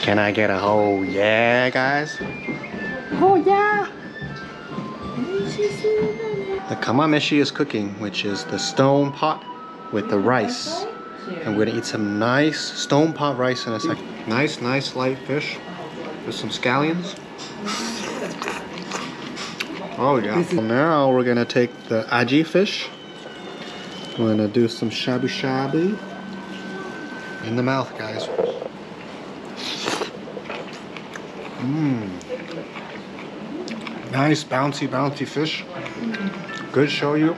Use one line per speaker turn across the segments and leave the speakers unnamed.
Can I get a whole yeah, guys?
Oh yeah.
The kamameshi is cooking, which is the stone pot with the rice. And we're gonna eat some nice stone pot rice in a second. Nice, nice light fish with some scallions. Oh yeah. Now we're gonna take the aji fish. We're gonna do some shabu shabu in the mouth, guys. Mmm. Nice bouncy, bouncy fish. Good shoyu.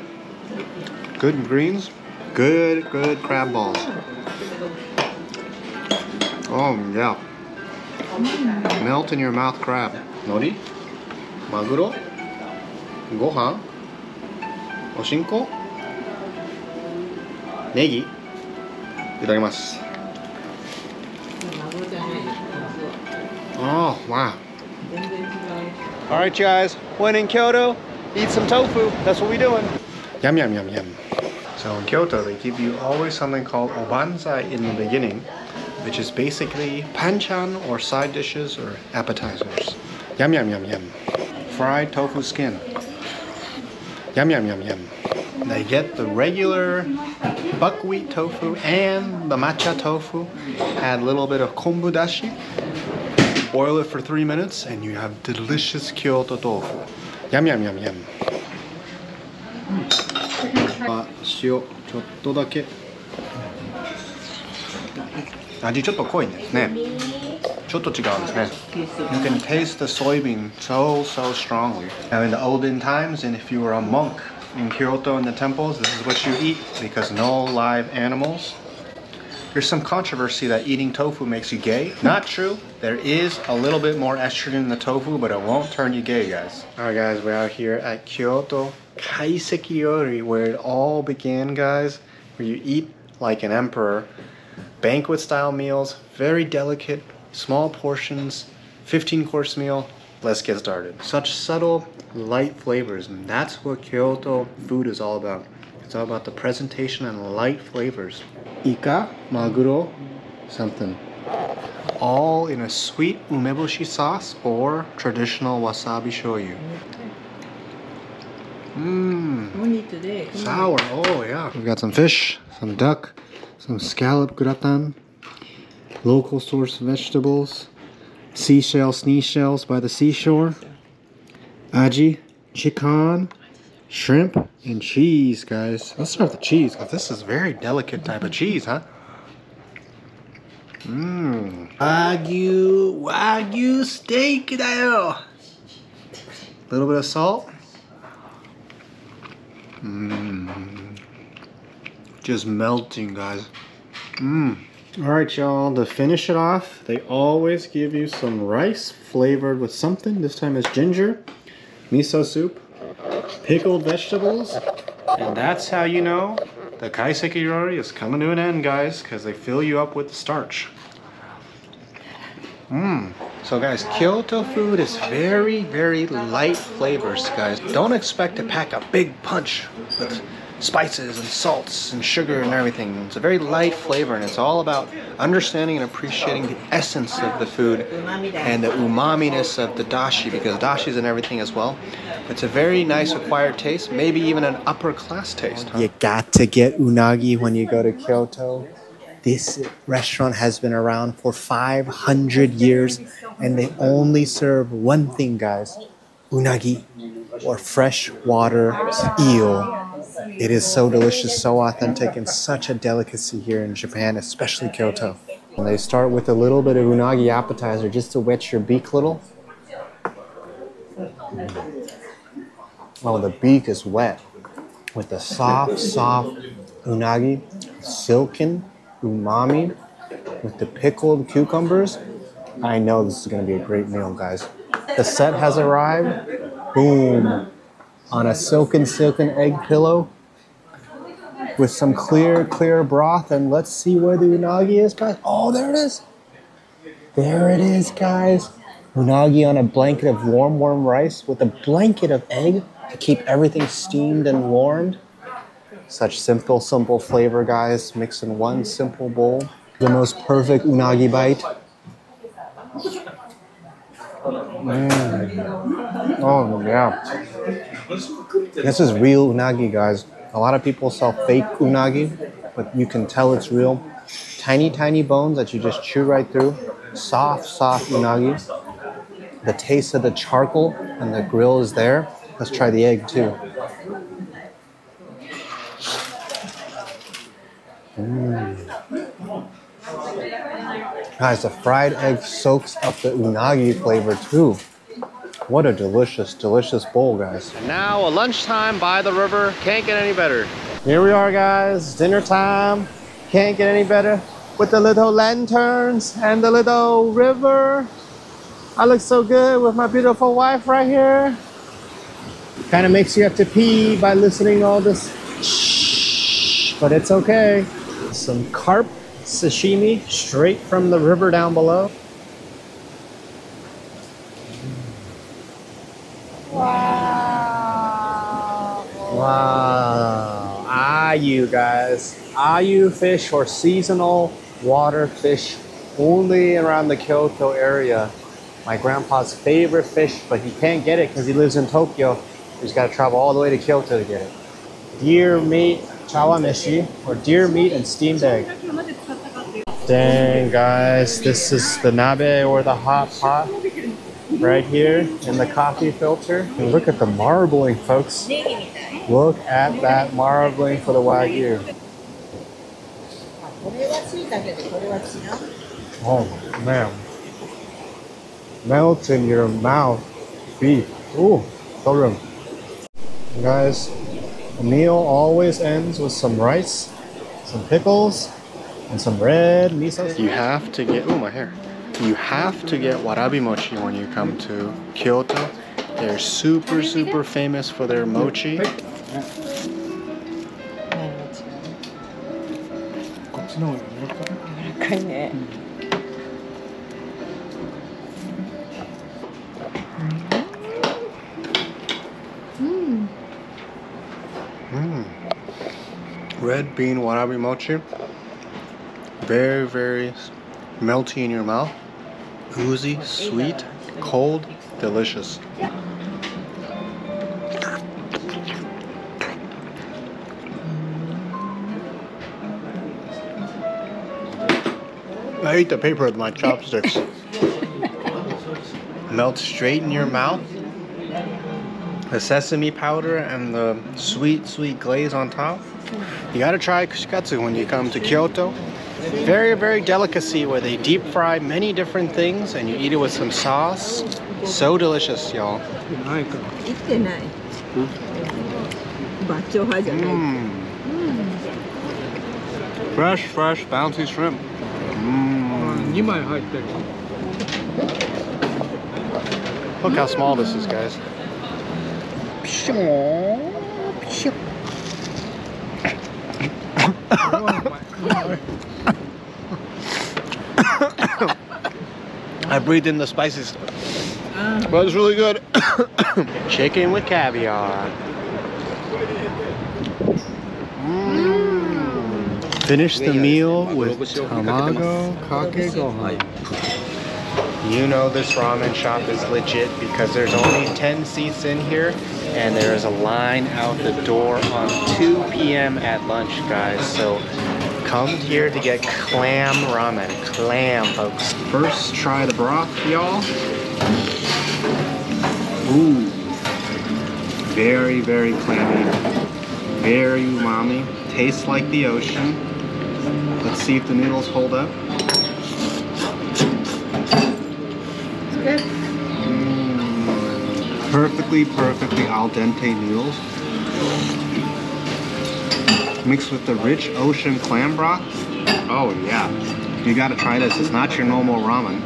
Good greens. Good, good crab balls. Oh yeah. Melt in your mouth crab. Nori? Maguro? Gohan? Oshinko? Negi? いただきます。 Oh, wow. All right, you guys. When in Kyoto, eat some tofu. That's what we're doing. Yum, yum, yum, yum. So in Kyoto, they give you always something called obanzai in the beginning, which is basically panchan or side dishes or appetizers. Yum, yum, yum, yum. Fried tofu skin. Yum, yum, yum, yum. They get the regular buckwheat tofu and the matcha tofu. Add a little bit of kombu dashi Boil it for three minutes and you have delicious Kyoto tofu. Yum, yum, yum, yum. あ塩ちょっとだけ味ちょっと濃いですねちょっと違うんですね You can taste the soybean so so strongly Now in the olden times and if you were a monk in Kyoto in the temples this is what you eat because no live animals there's some controversy that eating tofu makes you gay. Not true. There is a little bit more estrogen in the tofu, but it won't turn you gay, guys. Alright, guys, we're out here at Kyoto Kaiseki Ryori, where it all began, guys. Where you eat like an emperor. Banquet style meals, very delicate, small portions, 15 course meal. Let's get started. Such subtle, light flavors, and that's what Kyoto food is all about. It's all about the presentation and light flavors. Ika, maguro, something. All in a sweet umeboshi sauce or traditional wasabi shoyu. Mmm. Sour. Oh yeah. We've got some fish, some duck, some scallop gratin, local source vegetables, seashell snee shells by the seashore, aji, chicken, shrimp, and cheese, guys. Let's start with the cheese because this is very delicate type of cheese, huh? Mmm. Wagyu, wagyu steak, A little bit of salt. Mmm. Just melting, guys. Mmm. All right, y'all, to finish it off, they always give you some rice flavored with something. This time it's ginger, miso soup, pickled vegetables, and that's how you know the kaiseki ryori is coming to an end, guys, because they fill you up with the starch. Mmm. So guys, Kyoto food is very, very light flavors, guys. Don't expect to pack a big punch with spices and salts and sugar and everything. It's a very light flavor and it's all about understanding and appreciating the essence of the food and the umami-ness of the dashi because dashi's in everything as well. It's a very nice acquired taste, maybe even an upper class taste. huh?
You got to get unagi when you go to Kyoto. This restaurant has been around for 500 years and they only serve one thing, guys unagi or freshwater eel. It is so delicious, so authentic, and such a delicacy here in Japan, especially Kyoto. And they start with a little bit of unagi appetizer just to wet your beak little. Oh, the beak is wet with the soft, soft unagi, silken umami with the pickled cucumbers. I know this is going to be a great meal, guys. The set has arrived. Boom. On a silken, silken egg pillow with some clear, clear broth. And let's see where the unagi is, guys. Oh, there it is. There it is, guys. Unagi on a blanket of warm, warm rice with a blanket of egg to keep everything steamed and warmed. Such simple, simple flavor, guys. Mixed in one simple bowl. The most perfect unagi bite. Mm. Oh yeah. This is real unagi, guys. A lot of people sell fake unagi, but you can tell it's real. Tiny, tiny bones that you just chew right through. Soft, soft unagi. The taste of the charcoal and the grill is there. Let's try the egg too. Mm. Guys, the fried egg soaks up the unagi flavor too. What a delicious, delicious bowl, guys. And now a lunchtime by the river. Can't get any better. Here we are, guys. Dinner time. Can't get any better. With the little lanterns and the little river. I look so good with my beautiful wife right here. Kind of makes you have to pee by listening to all this shh, but it's okay. Some carp sashimi straight from the river down below. Wow. Ayu, guys. Ayu fish or seasonal water fish only around the Kyoto area. My grandpa's favorite fish, but he can't get it because he lives in Tokyo. He's got to travel all the way to Kyoto to get it. Deer meat chawanmushi, or deer meat and steamed egg. Dang, guys, this is the nabe or the hot pot right here in the coffee filter. And look at the marbling, folks. Look at that marbling for the wagyu. Oh man, melts in your mouth. Beef. Ooh, so good. Guys, a meal always ends with some rice, some pickles, and some red miso.
You have to get, oh my hair you have to get warabi mochi when you come to Kyoto. They're super, super famous for their mochi. Mm. Red bean warabi mochi. Very, very melty in your mouth. Oozy, sweet, cold, delicious. I ate the paper with my chopsticks. Melt straight in your mouth the sesame powder and the sweet, sweet glaze on top. You gotta try kushikatsu when you come to Kyoto. Very, very delicacy where they deep fry many different things and you eat it with some sauce. So delicious, y'all. Mm. Fresh, fresh, bouncy shrimp.
Mm. You might hide.
Look how small this is, guys. I breathed in the spices. But it's really good. Chicken with caviar. Mm. Finish the meal with tamago kake gohan. You know this ramen shop is legit because there's only 10 seats in here and there is a line out the door on 2 p.m. at lunch, guys. So come here to get clam ramen. Clam, folks. First, try the broth, y'all. Ooh. Very, very clammy. Very umami. Tastes like the ocean. Let's see if the noodles hold up. it's Mm. Perfectly, perfectly al dente noodles. Mixed with the rich ocean clam broth. Oh yeah. You gotta try this. It's not your normal ramen.